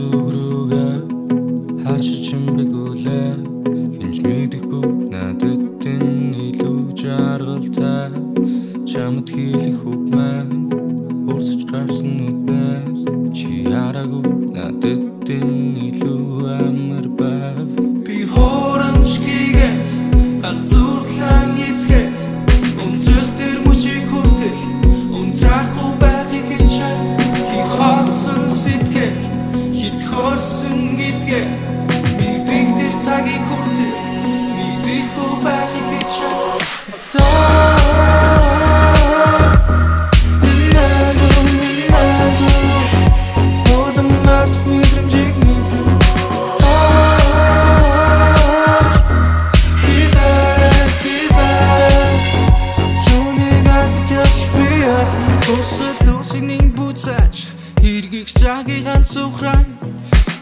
зүгрүүгээ хаач ч юм бигүүлээ хинж мэдхгүй надад энэ илүү жаргалтай чамд хийх үг Хорсон гэдгээ Мэдих тэр цагийг хүртэл Мэдихгүй байхыг хичээ Хэргийг цагийг ганц ухраа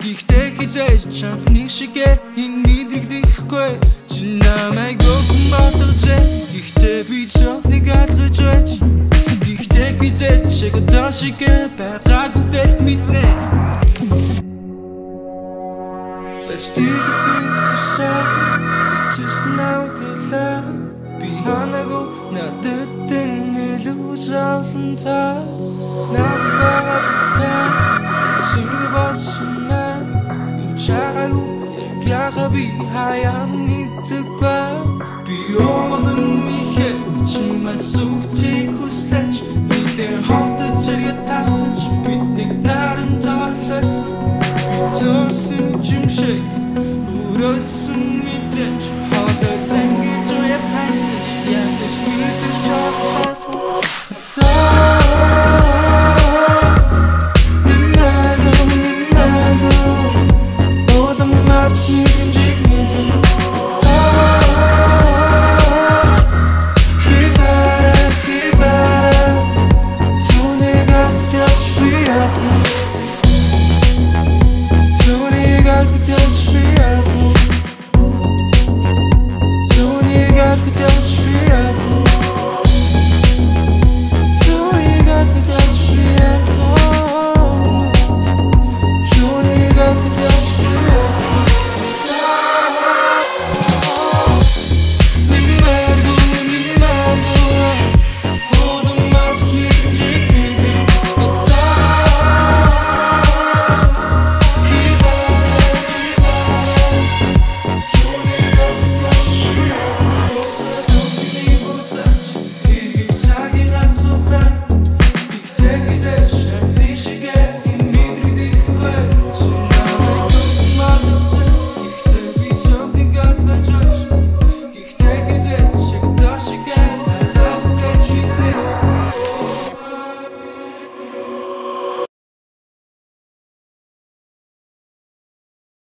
Гэхдээ хизээж чамхныг шигэ энэ мэдрэгдэхгүй Чи намайг өгөн бодож Гэхдээ би цохныг алгаж байж. Гэхдээ хизээж шиг одоо шигэ байгаагүй гэлт мэднэ. You say Just now тэлээ Би ханаагүй надад энэ илүү зовлон та. Надад байгаа 하얀 니트과 비 오는 미해 침만 속지 후슬레치 니들 헐듯 즐겨 탑승치 빛닉 나름 덜레스 비틀슨 짐식 울었음 이대치